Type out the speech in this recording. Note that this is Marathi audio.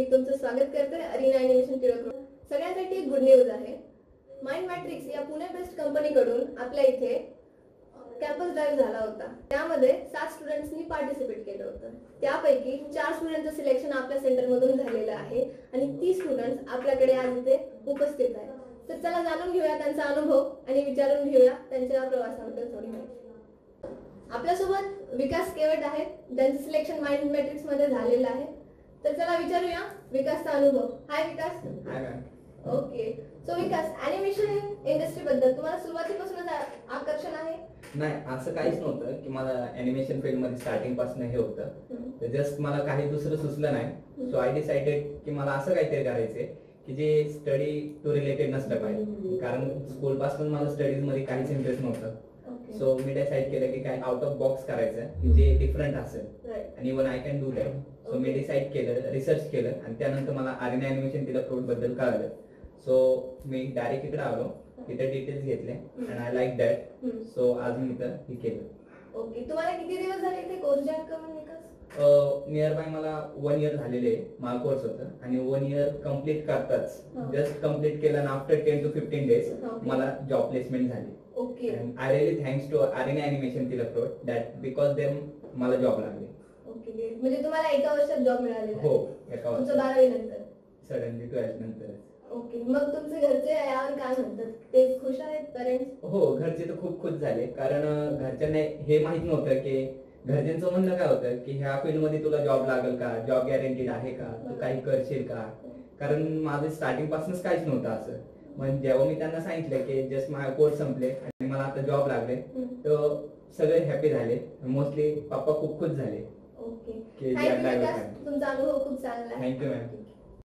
मी तुमचं स्वागत करते अरिना अॅनिमेशन टिळक सगळ्यांसाठी एक गुड न्यूज आहे. माइंड मॅट्रिक्स या पुणे बेस्ट कंपनीकडून आपल्या इथे कॅम्पस ड्राईव्ह झाला होता. त्यामध्ये सात स्टुडंट्सनी पार्टिसिपेट केलं होतं. त्यापैकी चार स्टुडंटचं सिलेक्शन आपल्या सेंटरमधून झालेलं आहे आणि ती स्टुडंट्स आपल्याकडे आज इथे उपस्थित आहे तर चला जाणून घेऊया त्यांचा अनुभव आणि विचारून घेऊया त्यांच्या प्रवासाबद्दल थोडी माहिती. आपल्यासोबत विकास केवट आहे ज्यांचं सिलेक्शन माइंड मॅट्रिक्समध्ये झालेलं आहे. तर चला विचारूया. विकासचा अनुभव. Hi Vikas. Hi ma'am okay so Vikas animation industry बद्दल तुम्हाला सुरुवातीपासूनच आकर्षण आहे? नाही असं काहीच नव्हतं की मला अॅनिमेशन फील्डमध्ये स्टार्टिंगपासून हे होतं. जस्ट मला काही दुसरं सुचलं नाही. सो आय डिसाइडेड की मला असं काहीतरी करायचंय की जे स्टडी टू रिलेटेड नसलं पाहिजे. कारण स्कूल पासून मला स्टडीजमध्ये काहीच इंटरेस्ट नव्हतं. सो मी डिसाईड केलं की काय आउट ऑफ बॉक्स करायचं की जे डिफरंट असेल. आणि even I can do that so me decide केलं रिसर्च केलं आणि त्यानंतर मला आर्यन अॅनिमेशन तिला प्रोडबद्दल कळालं. सो मी डायरेक्ट इकडे आलो तिथे डिटेल्स घेतले and I like that so आज मी इथं हे केलं. ओके तुम्हाला किती दिवस झाले इथे कोर्स जॉईन करून नियर बाय मला वन इयर झालेले माझा कोर्स होतं. आणि वन इयर कंप्लीट करताच. हा. जस्ट कंप्लीट केलं after ten to fifteen days. मला जॉब प्लेसमेंट झाली. Okay I really thanks to Aryan animation तिला प्रोड दॅट बिकॉज देम मला जॉब लागले. ओके म्हणजे तुम्हाला एका वर्षात जॉब मिळालेला. आहे? हो एका तुमचं वर्षात बारावी नंतर. सडनली ट्वेल्थ नंतर ओके मग तुमचे घरचे यावर काय म्हणतात? ते खुश आहेत पेरेंट्स हो घरचे तर खूप खुश झाले. कारण अं, घरच्यांना हे माहीत नव्हतं की घरच्यांचं म्हणणं काय होतं की ह्या फील्डमध्ये तुला जॉब लागेल का? जॉब गॅरंटीड आहे का? तू काही करशील का? कारण माझं स्टार्टिंग पासूनच काहीच नव्हतं असं. मग जेव्हा मी त्यांना सांगितलं की जस्ट माझा कोर्स संपले आणि मला आता जॉब लागले तर सगळे हॅपी झाले. मोस्टली पप्पा खूप खुश झाले. ओके की. तुमचा अनुभव खूप चांगला आहे. Thank you ma'am